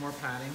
more padding.